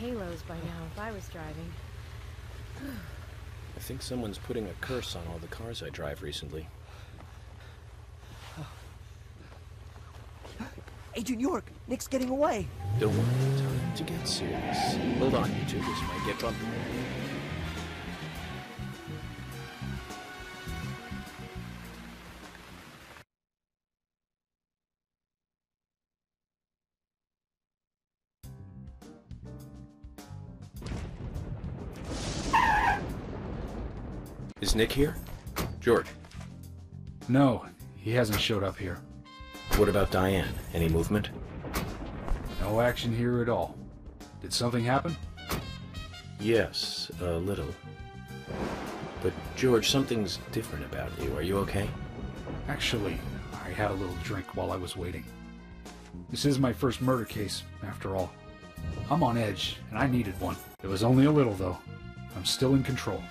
halos by now if I was driving. I think someone's putting a curse on all the cars I drive recently. Agent York, Nick's getting away. Don't worry, time to get serious. Hold on, you two, this might get bumpy. Nick here? George, No, he hasn't showed up here. what about Diane? Any movement? No action here at all. Did something happen? Yes, a little. But George, something's different about you. Are you okay? Actually, I had a little drink while I was waiting. This is my first murder case, after all. I'm on edge, and I needed one. It was only a little, though. I'm still in control.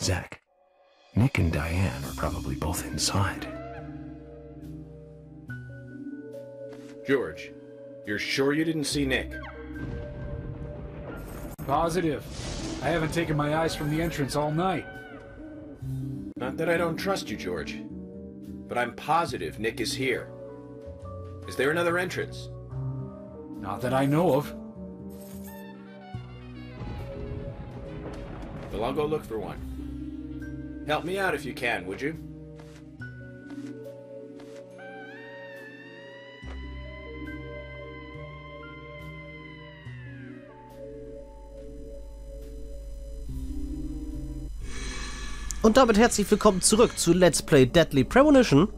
Zach, Nick and Diane are probably both inside. George, you're sure you didn't see Nick? Positive. I haven't taken my eyes from the entrance all night. Not that I don't trust you, George. But I'm positive Nick is here. Is there another entrance? Not that I know of. Well, I'll go look for one. Help me out if you can, would you? Und damit herzlich willkommen zurück zu Let's Play Deadly Premonition.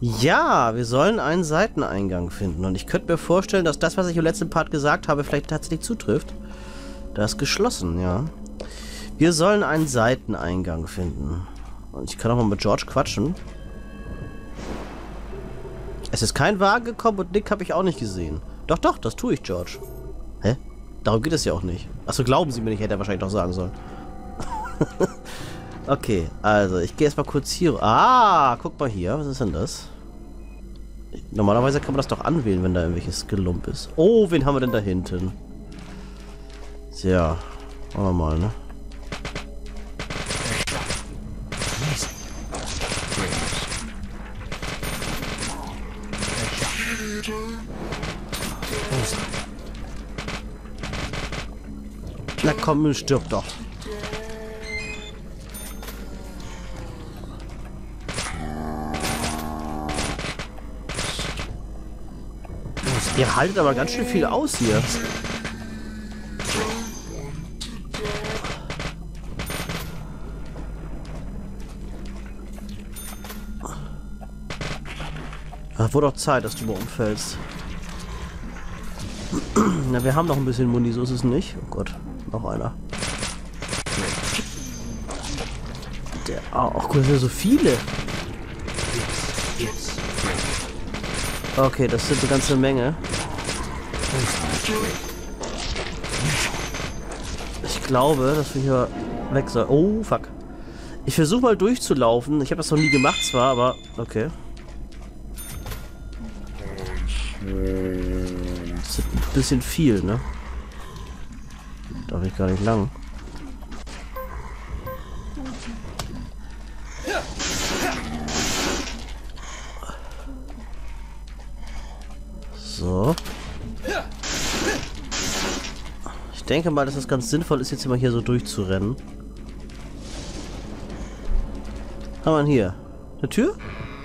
Ja, wir sollen einen Seiteneingang finden. Und ich könnte mir vorstellen, dass das, was ich im letzten Part gesagt habe, vielleicht tatsächlich zutrifft. Da ist geschlossen, ja. Wir sollen einen Seiteneingang finden. Und ich kann auch mal mit George quatschen. Es ist kein Wagen gekommen und Nick habe ich auch nicht gesehen. Doch, doch, das tue ich, George. Hä? Darum geht es ja auch nicht. Achso, glauben Sie mir nicht, hätte er wahrscheinlich doch sagen sollen. Okay, also ich gehe erstmal kurz hier. Ah, guck mal hier. Was ist denn das? Normalerweise kann man das doch anwählen, wenn da irgendwelches Gelump ist. Oh, wen haben wir denn da hinten? Tja, machen wir mal, ne? Komm, stirb doch. Ihr haltet aber ganz schön viel aus hier. Ach, wurde doch Zeit, dass du mal umfällst. Na, wir haben noch ein bisschen Muni, so ist es nicht. Oh Gott, noch einer. Der, oh, guck, das sind so viele. Okay, das sind eine ganze Menge. Ich glaube, dass wir hier weg sollen. Oh, fuck. Ich versuche mal durchzulaufen. Ich habe das noch nie gemacht zwar, aber okay. Das ist ein bisschen viel, ne? Ich gar nicht lang. So. Ich denke mal, dass es ganz sinnvoll ist, jetzt immer hier so durchzurennen. Haben wir hier? Eine Tür?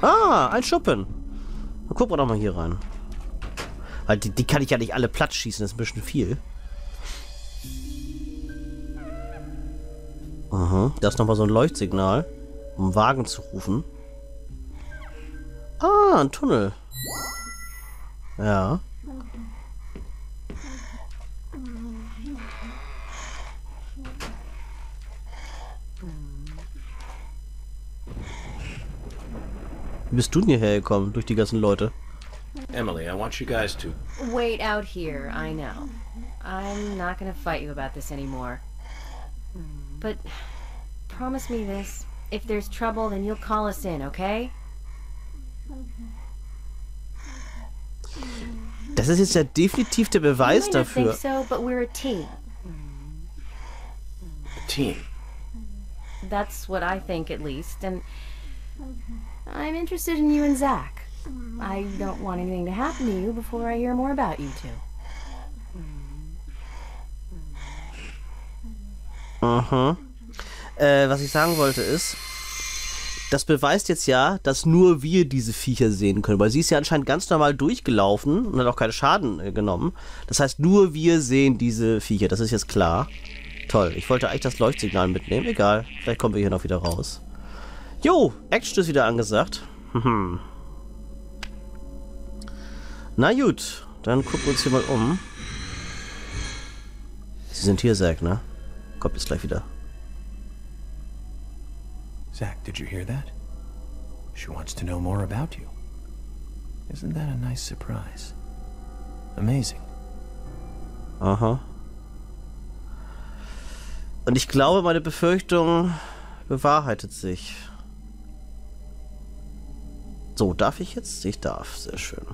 Ah, ein Schuppen. Dann gucken wir doch mal hier rein. Weil die, die kann ich ja nicht alle platt schießen, das ist ein bisschen viel. Aha, da ist nochmal so ein Leuchtsignal, um einen Wagen zu rufen. Ah, ein Tunnel. Ja. Wie bist du denn hierher gekommen, durch die ganzen Leute? Emily, I want you guys to. Wait out here, I know. I'm not gonna fight you about this anymore. But promise me this. If there's trouble, then you'll call us in, okay? Das ist jetzt ja definitiv der You Beweis might not think so, but we're a team. A Team. That's what I think, at least. And I'm interested in you and Zach. I don't want anything to happen to you before I hear more about you two. Aha. Äh, was ich sagen wollte ist, das beweist jetzt ja, dass nur wir diese Viecher sehen können, weil sie ist ja anscheinend ganz normal durchgelaufen und hat auch keinen Schaden äh, genommen. Das heißt, nur wir sehen diese Viecher, das ist jetzt klar. Toll, ich wollte eigentlich das Leuchtsignal mitnehmen, egal, vielleicht kommen wir hier noch wieder raus. Jo, Action ist wieder angesagt. Na gut, dann gucken wir uns hier mal um. Sie sind hier, Zack, ne? Kommt jetzt gleich wieder. Zach, did you hear that? She wants to know more about you. Isn't that a nice surprise? Amazing. Aha. Und ich glaube, meine Befürchtung bewahrheitet sich. So, darf ich jetzt? Ich darf. Sehr schön.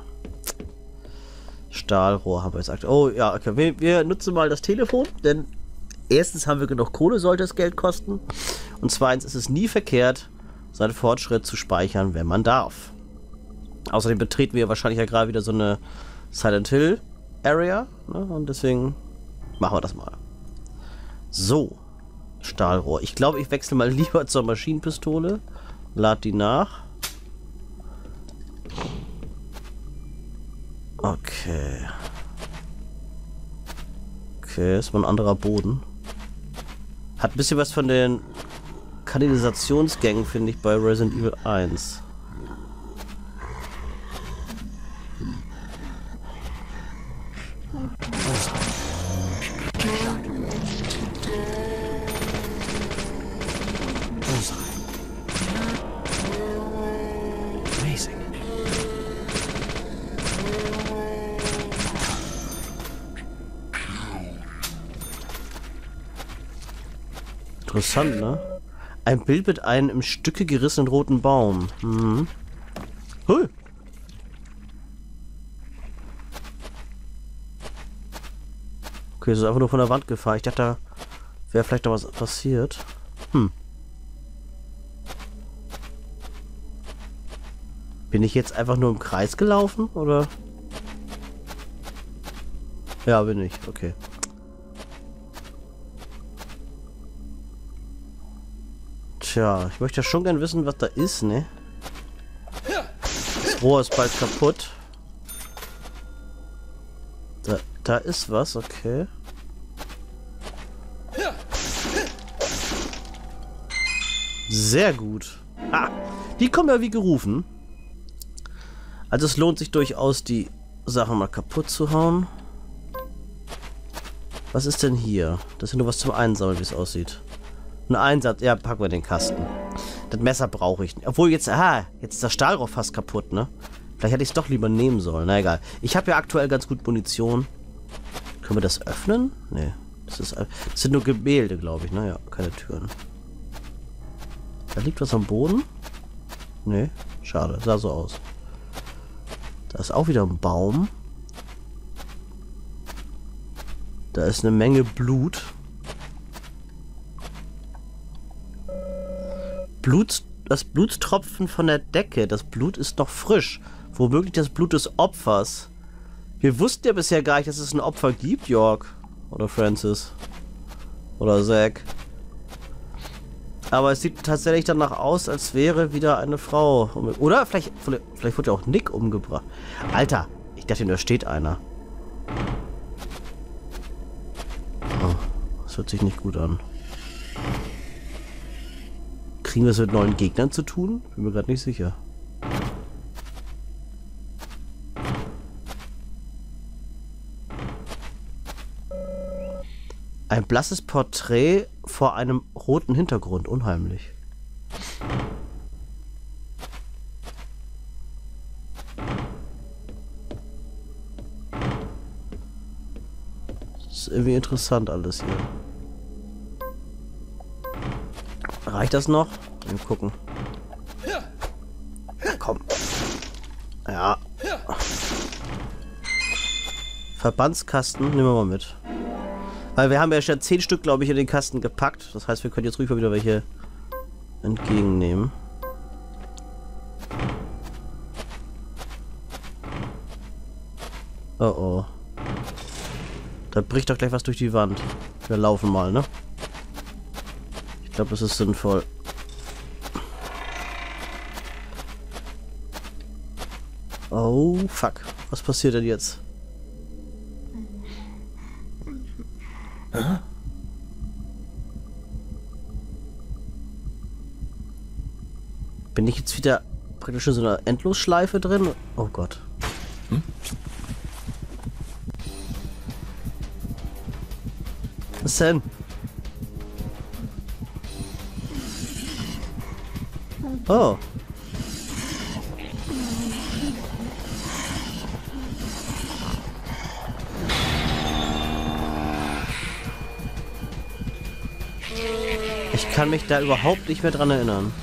Stahlrohr haben wir gesagt. Oh, ja, okay. Wir, wir nutzen mal das Telefon, denn erstens haben wir genug Kohle, sollte es Geld kosten. Und zweitens ist es nie verkehrt, seinen Fortschritt zu speichern, wenn man darf. Außerdem betreten wir wahrscheinlich ja gerade wieder so eine Silent Hill Area. Ne? Und deswegen machen wir das mal. So. Stahlrohr. Ich glaube, ich wechsle mal lieber zur Maschinenpistole. Lad die nach. Okay. Okay, ist mal ein anderer Boden. Hat ein bisschen was von den Kanalisationsgängen, finde ich, bei Resident Evil 1. Amazing. Interessant, ne? Ein Bild mit einem im Stücke gerissenen roten Baum. Mhm. Hui. Okay, es ist einfach nur von der Wand gefahren. Ich dachte, da wäre vielleicht noch was passiert. Hm. Bin ich jetzt einfach nur im Kreis gelaufen, oder? Ja, bin ich. Okay. Tja, ich möchte ja schon gern wissen, was da ist, ne? Das Rohr ist bald kaputt. Da, da ist was, okay. Sehr gut. Ah, die kommen ja wie gerufen. Also es lohnt sich durchaus, die Sachen mal kaputt zu hauen. Was ist denn hier? Das ist ja nur was zum Einsammeln, wie es aussieht. Ein Einsatz. Ja, packen wir den Kasten. Das Messer brauche ich nicht. Obwohl jetzt, ah, jetzt ist das Stahlrohr fast kaputt, ne? Vielleicht hätte ich es doch lieber nehmen sollen. Na egal. Ich habe ja aktuell ganz gut Munition. Können wir das öffnen? Nee. Das, ist, das sind nur Gemälde, glaube ich. Naja, keine Türen. Da liegt was am Boden? Nee, schade. Sah so aus. Da ist auch wieder ein Baum. Da ist eine Menge Blut. Blut, das Blutstropfen von der Decke. Das Blut ist noch frisch. Womöglich das Blut des Opfers. Wir wussten ja bisher gar nicht, dass es ein Opfer gibt, York. Oder Francis. Oder Zack. Aber es sieht tatsächlich danach aus, als wäre wieder eine Frau. Oder vielleicht, vielleicht wurde ja auch Nick umgebracht. Alter, ich dachte, da steht einer. Oh, das hört sich nicht gut an. Kriegen wir es mit neuen Gegnern zu tun? Bin mir gerade nicht sicher. Ein blasses Porträt vor einem roten Hintergrund. Unheimlich. Das ist irgendwie interessant alles hier. Reicht das noch? Mal gucken. Komm. Ja. Verbandskasten nehmen wir mal mit. Weil wir haben ja schon 10 Stück, glaube ich, in den Kasten gepackt. Das heißt, wir können jetzt ruhig mal wieder welche entgegennehmen. Oh oh. Da bricht doch gleich was durch die Wand. Wir laufen mal, ne? Ich glaube, das ist sinnvoll. Oh, fuck. Was passiert denn jetzt? Bin ich jetzt wieder praktisch in so einer Endlosschleife drin? Oh Gott. Was denn? Oh. Ich kann mich da überhaupt nicht mehr dran erinnern.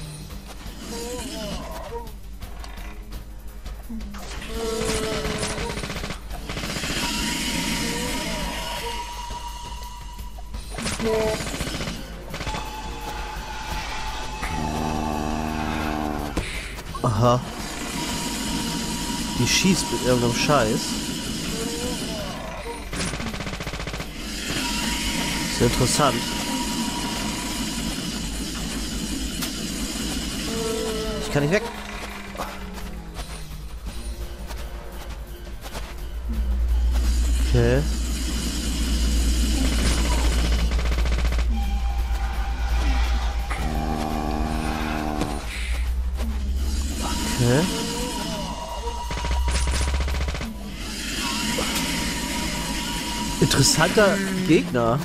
Schießt mit irgendeinem Scheiß. Ist interessant. Ich kann nicht weg. Okay. Okay. Interessanter Gegner.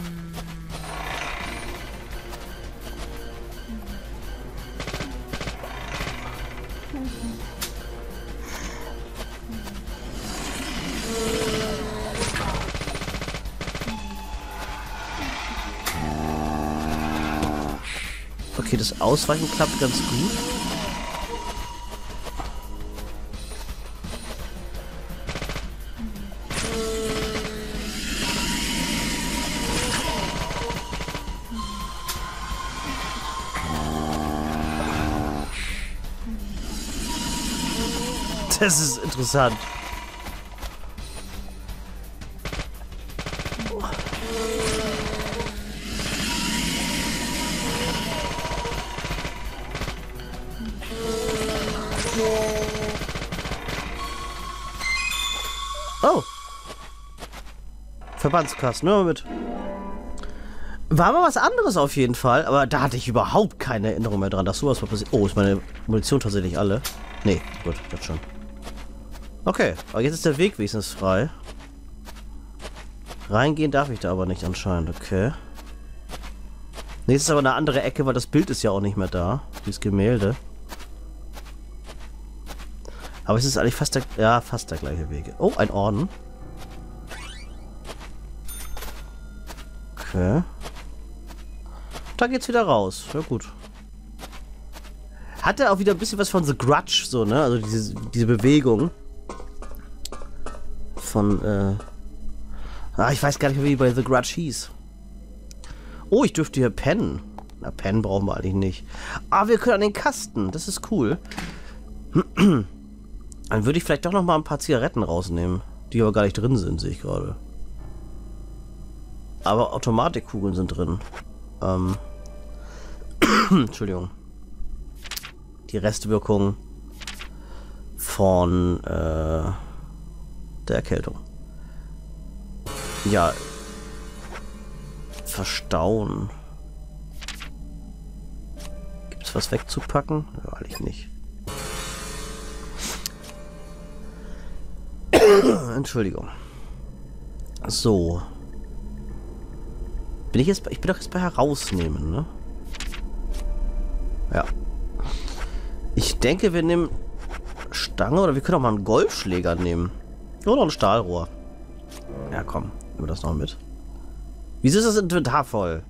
Okay, das Ausweichen klappt ganz gut. Interessant. Oh. Verbandskasten, nur mit. War mal was anderes auf jeden Fall, aber da hatte ich überhaupt keine Erinnerung mehr dran, dass sowas mal passiert. Oh, ist meine Munition tatsächlich alle? Nee, gut, jetzt schon. Okay, aber jetzt ist der Weg wenigstens frei. Reingehen darf ich da aber nicht anscheinend, okay. Nee, es ist aber eine andere Ecke, weil das Bild ist ja auch nicht mehr da. Dieses Gemälde. Aber es ist eigentlich fast der, ja, fast der gleiche Weg. Oh, ein Orden. Okay. Da geht's wieder raus. Ja, gut. Hat er auch wieder ein bisschen was von The Grudge, so, ne? Also diese, diese Bewegung. Von, äh... Ah, ich weiß gar nicht wie bei The Grudge hieß. Oh, ich dürfte hier pennen. Na, pennen brauchen wir eigentlich nicht. Ah, wir können an den Kasten. Das ist cool. Dann würde ich vielleicht doch noch mal ein paar Zigaretten rausnehmen. Die aber gar nicht drin sind, sehe ich gerade. Aber Automatikkugeln sind drin. Ähm. Entschuldigung. Die Restwirkung von äh, der Erkältung. Ja. Verstauen. Gibt's was wegzupacken? Ja, eigentlich nicht. Entschuldigung. So. Bin ich jetzt bei, ich bin doch jetzt bei herausnehmen, ne? Ja. Ich denke, wir nehmen Stange oder wir können auch mal einen Golfschläger nehmen. Oder ein Stahlrohr. Ja, komm. Nehmen wir das noch mit. Wieso ist das Inventar voll?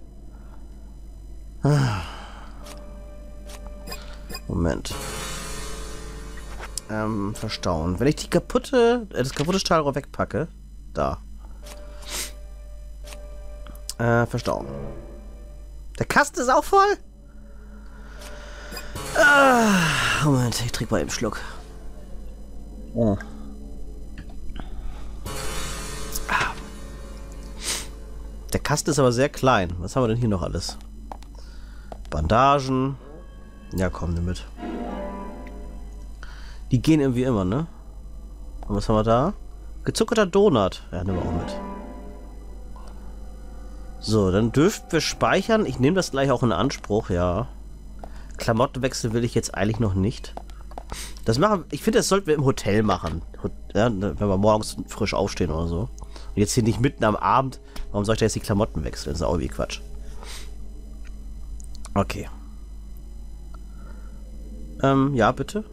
Moment. Ähm, verstauen. Wenn ich die kaputte, äh, das kaputte Stahlrohr wegpacke, da. Äh, verstauen. Der Kasten ist auch voll? Ah, Moment, ich trinke mal eben Schluck. Oh. Der Kasten ist aber sehr klein. Was haben wir denn hier noch alles? Bandagen. Ja, komm, nimm mit. Die gehen irgendwie immer, ne? Und was haben wir da? Gezuckerter Donut. Ja, nehmen wir auch mit. So, dann dürften wir speichern. Ich nehme das gleich auch in Anspruch, ja. Klamottenwechsel will ich jetzt eigentlich noch nicht. Das machen, ich finde, das sollten wir im Hotel machen. Ja, wenn wir morgens frisch aufstehen oder so. Und jetzt hier nicht mitten am Abend. Warum soll ich da jetzt die Klamotten wechseln? Das ist auch irgendwie Quatsch. Okay. Ähm, ja, bitte.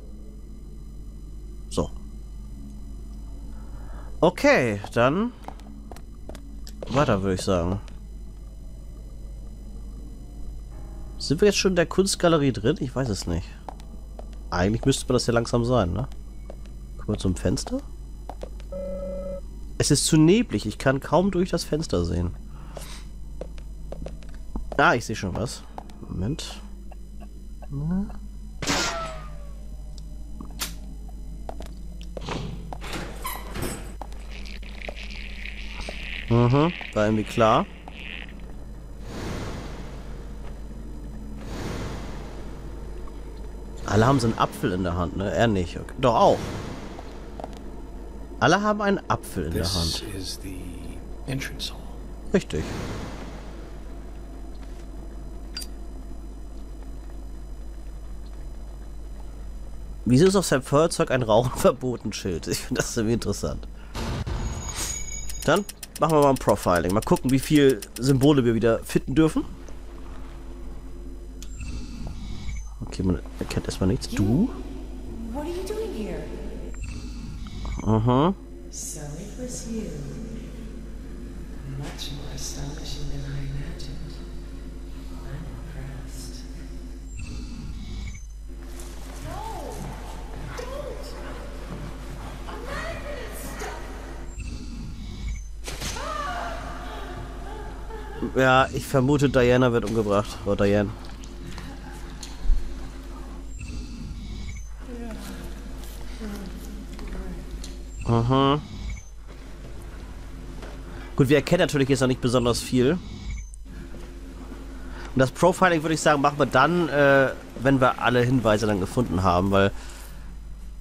So. Okay, dann weiter, würde ich sagen. Sind wir jetzt schon in der Kunstgalerie drin? Ich weiß es nicht. Eigentlich müsste man das ja langsam sein, ne? Gucken wir zum Fenster. Es ist zu neblig. Ich kann kaum durch das Fenster sehen. Ah, ich sehe schon was. Moment. Na? Mhm, war irgendwie klar. Alle haben so einen Apfel in der Hand, ne? Er nicht. Okay. Doch auch. Alle haben einen Apfel in der Hand. Richtig. Wieso ist auf seinem Feuerzeug ein Rauchen verboten Schild? Ich finde das irgendwie interessant. Dann machen wir mal ein Profiling. Mal gucken, wie viele Symbole wir wieder finden dürfen. Okay, man erkennt erstmal nichts. Du? What are you doing here? Aha. So it was you. Much more astonishing than I imagined. I'm impressed. Ja, ich vermute, Diana wird umgebracht. Oder Diane. Aha. Gut, wir erkennen natürlich jetzt noch nicht besonders viel. Und das Profiling würde ich sagen, machen wir dann, äh, wenn wir alle Hinweise dann gefunden haben, weil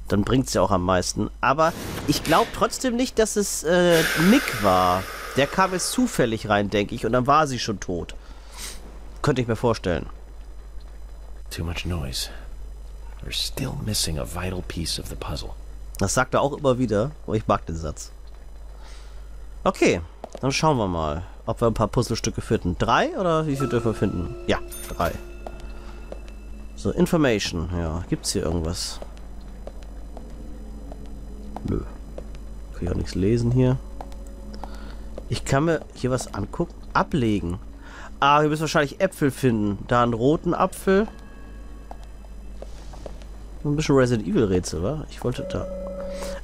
dann bringt es ja auch am meisten. Aber ich glaube trotzdem nicht, dass es äh, Nick war. Der kam jetzt zufällig rein, denke ich, und dann war sie schon tot. Könnte ich mir vorstellen. Too much noise. We're still missing a vital piece of the puzzle. Das sagt er auch immer wieder, aber ich mag den Satz. Okay, dann schauen wir mal, ob wir ein paar Puzzlestücke finden. Drei oder wie viel dürfen wir finden? Ja, drei. So, Information. Ja, gibt's hier irgendwas? Nö. Kann ich auch nichts lesen hier. Ich kann mir hier was angucken. Ablegen. Ah, wir müssen wahrscheinlich Äpfel finden. Da einen roten Apfel. Ein bisschen Resident Evil Rätsel, wa? Ich wollte da.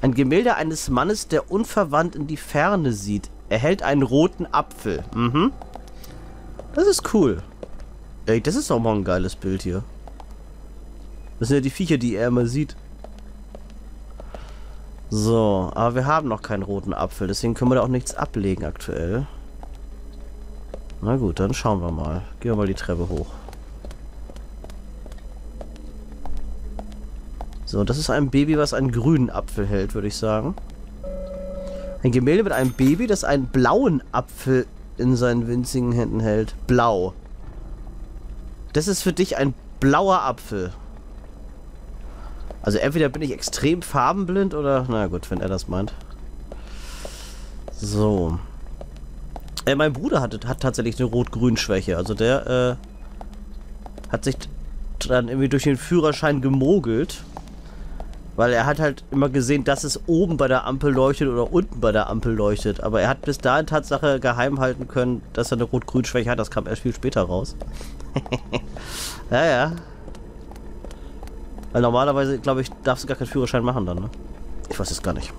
Ein Gemälde eines Mannes, der unverwandt in die Ferne sieht. Er hält einen roten Apfel. Mhm. Das ist cool. Ey, das ist auch mal ein geiles Bild hier. Das sind ja die Viecher, die er immer sieht. So, aber wir haben noch keinen roten Apfel, deswegen können wir da auch nichts ablegen aktuell. Na gut, dann schauen wir mal. Gehen wir mal die Treppe hoch. So, das ist ein Baby, was einen grünen Apfel hält, würde ich sagen. Ein Gemälde mit einem Baby, das einen blauen Apfel in seinen winzigen Händen hält. Blau. Das ist für dich ein blauer Apfel. Also entweder bin ich extrem farbenblind oder... Na gut, wenn er das meint. So. Äh, mein Bruder hat, hat tatsächlich eine Rot-Grün-Schwäche. Also der äh, hat sich dann irgendwie durch den Führerschein gemogelt Weil er hat halt immer gesehen, dass es oben bei der Ampel leuchtet oder unten bei der Ampel leuchtet. Aber er hat bis dahin Tatsache geheim halten können, dass er eine Rot-Grün-Schwäche hat. Das kam erst viel später raus. ja, ja. Weil normalerweise, glaube ich, darfst du gar keinen Führerschein machen dann, ne? Ich weiß es gar nicht.